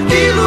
aquilo